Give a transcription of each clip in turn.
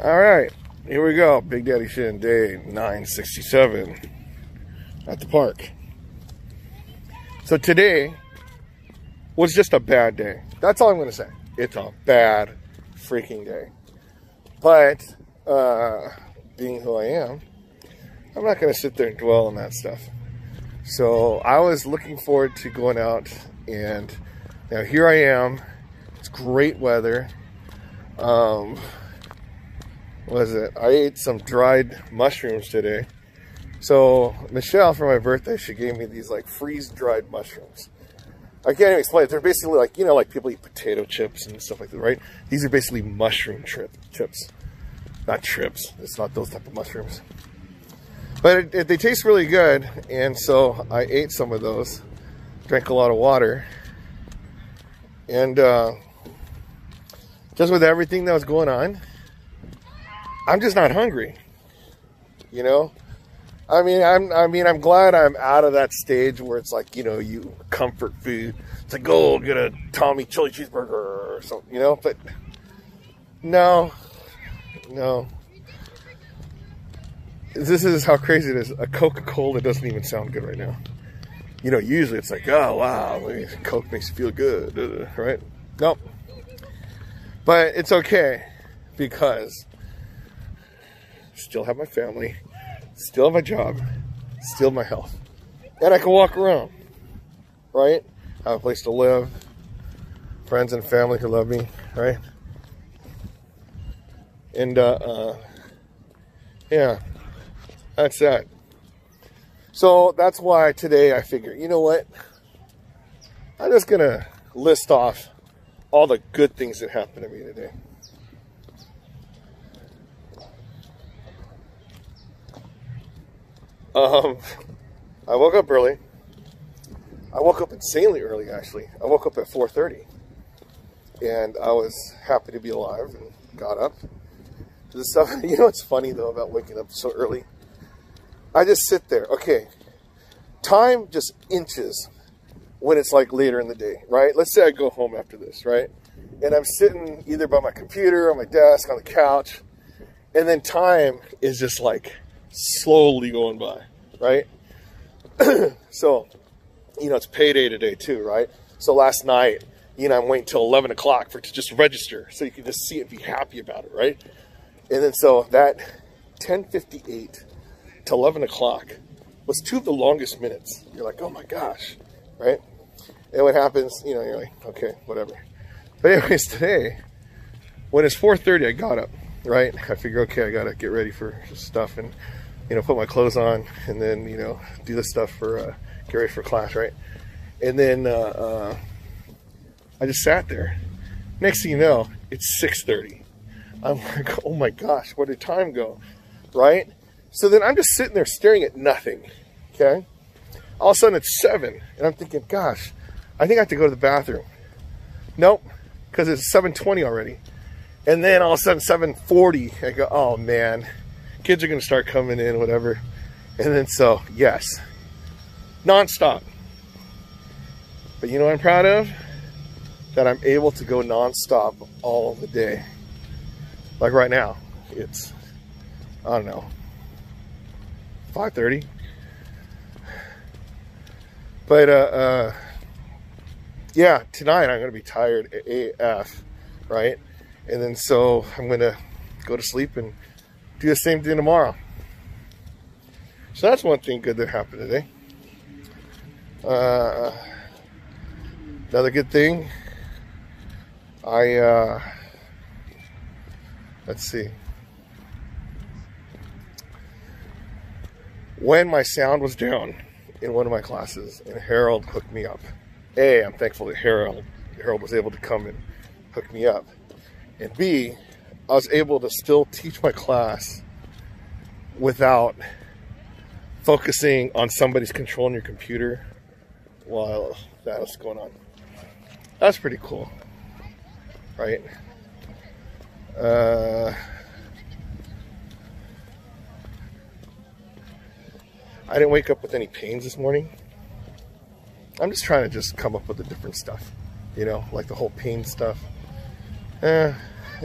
All right, here we go. Big Daddy Shin, day 967 at the park. So today was just a bad day. That's all I'm going to say. It's a bad freaking day. But uh, being who I am, I'm not going to sit there and dwell on that stuff. So I was looking forward to going out, and now here I am. It's great weather. Um, was it? I ate some dried mushrooms today. So Michelle, for my birthday, she gave me these like freeze-dried mushrooms. I can't even explain it. They're basically like, you know, like people eat potato chips and stuff like that, right? These are basically mushroom trip chips. Not trips. It's not those type of mushrooms. But it, it, they taste really good. And so I ate some of those. Drank a lot of water. And uh, just with everything that was going on, I'm just not hungry. You know? I mean, I'm. I mean, I'm glad I'm out of that stage where it's like, you know, you comfort food. It's like, go get a Tommy chili cheeseburger or something, you know. But no, no. This is how crazy it is. A Coca-Cola doesn't even sound good right now. You know, usually it's like, oh wow, Coke makes you feel good, uh, right? Nope. But it's okay because still have my family still have my job, still my health, and I can walk around, right? I have a place to live, friends and family who love me, right? And uh, uh, yeah, that's that. So that's why today I figure, you know what? I'm just gonna list off all the good things that happened to me today. Um, I woke up early. I woke up insanely early, actually. I woke up at 4.30. And I was happy to be alive and got up. The stuff, you know what's funny, though, about waking up so early? I just sit there. Okay, time just inches when it's like later in the day, right? Let's say I go home after this, right? And I'm sitting either by my computer, on my desk, on the couch, and then time is just like slowly going by, right? so, you know, it's payday today too, right? So last night, you know, I'm waiting till 11 o'clock for to just register so you can just see it and be happy about it, right? And then so that 10:58 to 11 o'clock was two of the longest minutes. You're like, oh my gosh, right? And what happens, you know, you're like, okay, whatever. But anyways, today, when it's 4:30, I got up, right? I figure, okay, I gotta get ready for stuff and you know, put my clothes on and then, you know, do the stuff for, uh, get ready for class, right? And then, uh, uh, I just sat there. Next thing you know, it's 6.30. I'm like, oh my gosh, where did time go? Right? So then I'm just sitting there staring at nothing, okay? All of a sudden it's 7, and I'm thinking, gosh, I think I have to go to the bathroom. Nope, because it's 7.20 already. And then all of a sudden 7.40, I go, oh man, kids are going to start coming in, whatever. And then so, yes, nonstop. But you know what I'm proud of? That I'm able to go nonstop all the day. Like right now, it's, I don't know, 5.30. But, uh, uh, yeah, tonight I'm going to be tired AF, right? And then so I'm going to go to sleep and do the same thing tomorrow. So that's one thing good that happened today. Uh, another good thing, I, uh, let's see. When my sound was down in one of my classes and Harold hooked me up. A, I'm thankful that Harold, Harold was able to come and hook me up. And B, I was able to still teach my class without focusing on somebody's controlling your computer while that was going on. That's pretty cool, right? Uh, I didn't wake up with any pains this morning. I'm just trying to just come up with the different stuff, you know, like the whole pain stuff. Eh,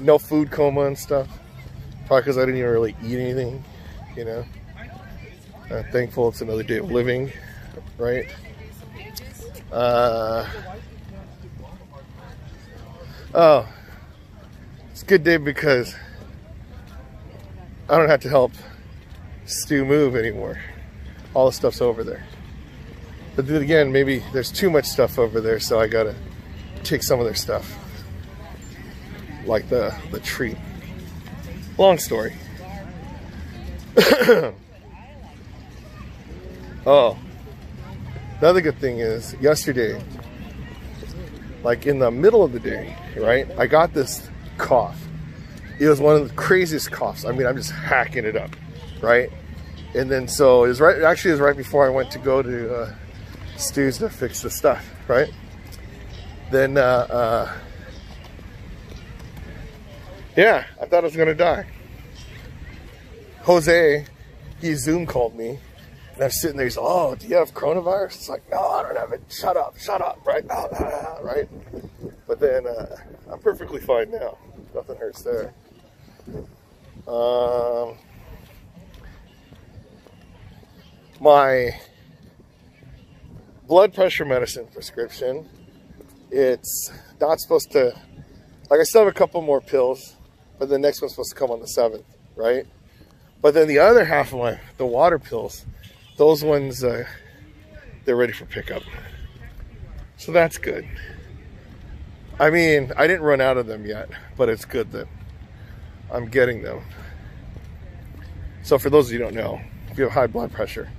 no food coma and stuff. Probably because I didn't even really eat anything, you know. Uh, thankful it's another day of living, right? Uh, oh, it's a good day because I don't have to help Stu move anymore. All the stuff's over there. But then again, maybe there's too much stuff over there, so I gotta take some of their stuff. Like the, the tree. Long story. oh. Another good thing is, yesterday, like in the middle of the day, right, I got this cough. It was one of the craziest coughs. I mean, I'm just hacking it up, right? And then so it was right, actually it was right before I went to go to uh, Stu's to fix the stuff, right? Then, uh, uh, yeah, I thought I was gonna die. Jose, he Zoom called me, and I'm sitting there. He's, oh, do you have coronavirus? It's like, no, I don't have it. Shut up, shut up, right? right? But then uh, I'm perfectly fine now. Nothing hurts there. Um, my blood pressure medicine prescription, it's not supposed to, like I still have a couple more pills, but the next one's supposed to come on the 7th, right? But then the other half of my, the water pills, those ones, uh, they're ready for pickup. So that's good. I mean, I didn't run out of them yet, but it's good that I'm getting them. So for those of you who don't know, if you have high blood pressure,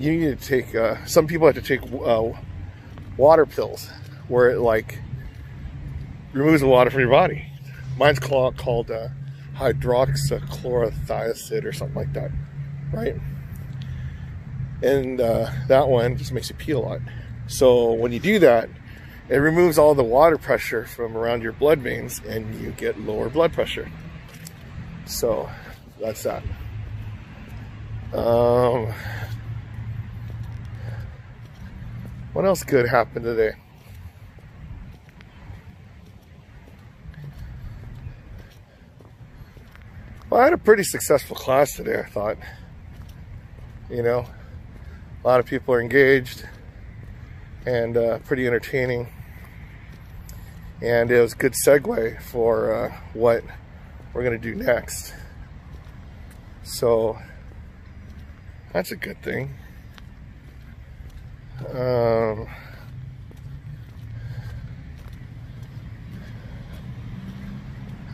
you need to take, uh, some people have to take uh, water pills where it like removes the water from your body. Mine's called, called uh, or something like that, right? And uh, that one just makes you pee a lot. So when you do that, it removes all the water pressure from around your blood veins and you get lower blood pressure. So that's that. Um, what else good happened today? Well, I had a pretty successful class today, I thought. You know, a lot of people are engaged and uh, pretty entertaining. And it was a good segue for uh, what we're going to do next. So, that's a good thing. Um,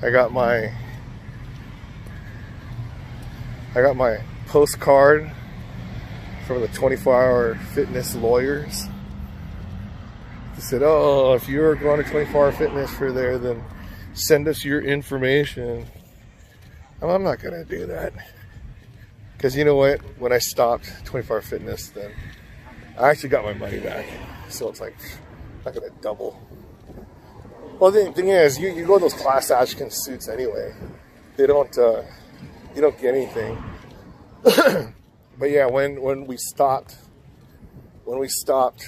I got my I got my postcard from the 24-hour fitness lawyers. They said, oh, if you're going to 24-hour fitness for there, then send us your information. Well, I'm not going to do that. Because you know what? When I stopped 24-hour fitness, then I actually got my money back. So it's like, I'm not going to double. Well, the thing is, you, you go in those class action suits anyway. They don't, uh, you don't get anything. but yeah, when when we stopped, when we stopped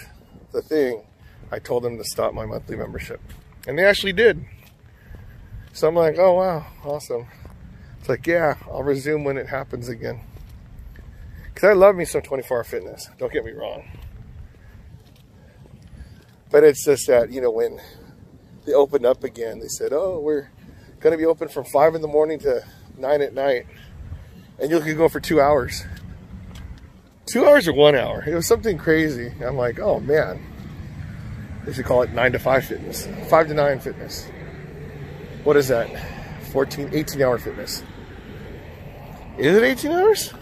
the thing, I told them to stop my monthly membership, and they actually did. So I'm like, oh wow, awesome. It's like, yeah, I'll resume when it happens again. Because I love me some 24 hour fitness, don't get me wrong. But it's just that, you know, when they opened up again, they said, oh, we're going to be open from 5 in the morning to 9 at night and you can go for two hours. Two hours or one hour. It was something crazy. I'm like, oh man. They should call it nine to five fitness. Five to nine fitness. What is that? 14, 18 hour fitness. Is it 18 hours?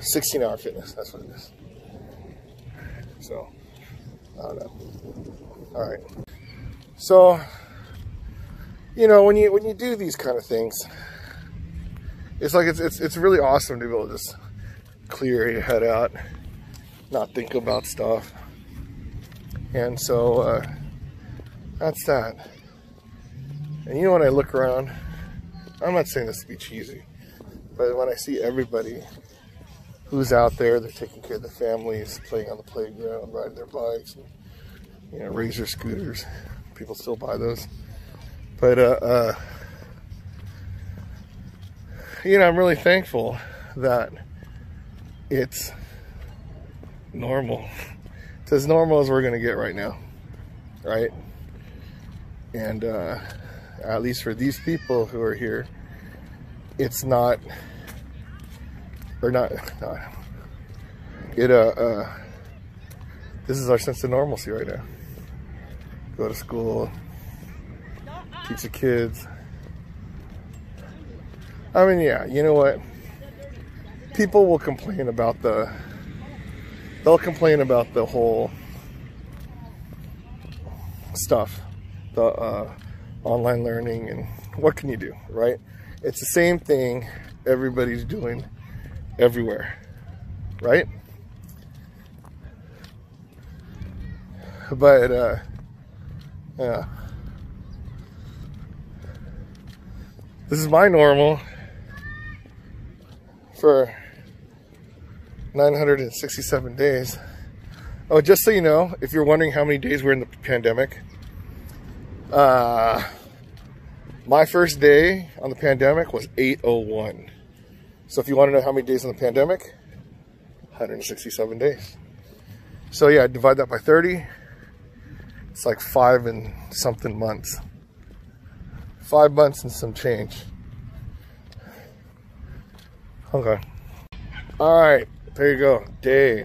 16 hour fitness. That's what it is. So, I don't know. All right. So, you know, when you when you do these kind of things, it's like it's it's it's really awesome to be able to just clear your head out, not think about stuff. And so uh, that's that. And you know when I look around, I'm not saying this to be cheesy, but when I see everybody who's out there, they're taking care of their families, playing on the playground, riding their bikes, and, you know, razor scooters. People still buy those. But, uh, uh, you know, I'm really thankful that it's normal. It's as normal as we're going to get right now. Right? And, uh, at least for these people who are here, it's not, or not, not it, uh, uh, this is our sense of normalcy right now. Go to school, teach the kids. I mean, yeah, you know what? People will complain about the, they'll complain about the whole stuff, the uh, online learning, and what can you do, right? It's the same thing everybody's doing everywhere, right? But, uh, yeah. This is my normal for 967 days. Oh, just so you know, if you're wondering how many days we're in the pandemic, uh, my first day on the pandemic was 801. So if you want to know how many days in the pandemic, 167 days. So yeah, divide that by 30. It's like five and something months. Five months and some change. Okay. All right, there you go. Day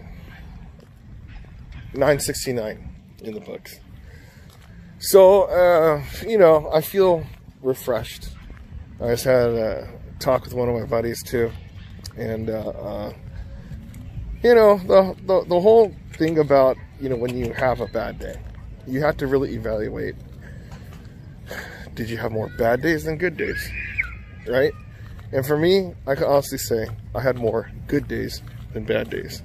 969 in the books. So, uh, you know, I feel refreshed. I just had a talk with one of my buddies too. And, uh, uh, you know, the, the, the whole thing about, you know, when you have a bad day, you have to really evaluate did you have more bad days than good days? Right? And for me, I can honestly say I had more good days than bad days.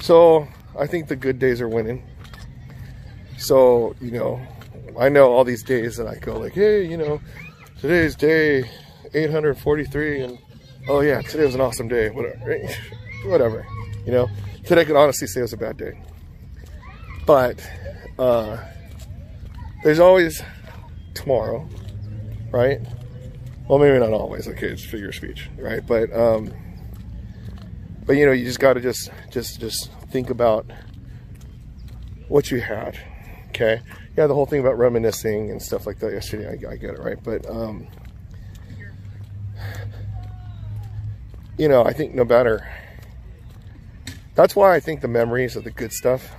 So I think the good days are winning. So, you know, I know all these days that I go like, hey, you know, today's day 843 and oh yeah, today was an awesome day, whatever, right? whatever, you know. Today I could honestly say it was a bad day. But uh, there's always tomorrow, right? Well, maybe not always. Okay, it's figure speech, right? But um, but you know, you just got to just just just think about what you had. Okay, yeah, the whole thing about reminiscing and stuff like that yesterday. I, I get it, right? But um, you know, I think no matter. That's why I think the memories of the good stuff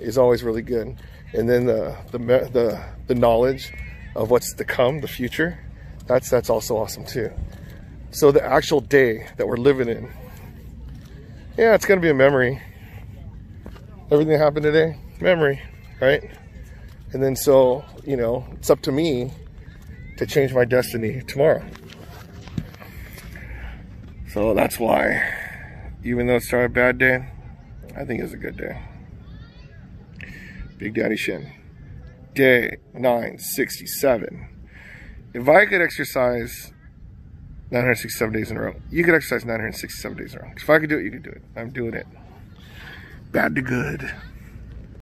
is always really good, and then the the the the knowledge of what's to come, the future, that's that's also awesome too. So the actual day that we're living in, yeah, it's gonna be a memory. Everything that happened today, memory, right? And then so, you know, it's up to me to change my destiny tomorrow. So that's why, even though it started a bad day, I think it's a good day. Big Daddy Shin day 967. If I could exercise 967 days in a row, you could exercise 967 days in a row. If I could do it, you could do it. I'm doing it. Bad to good.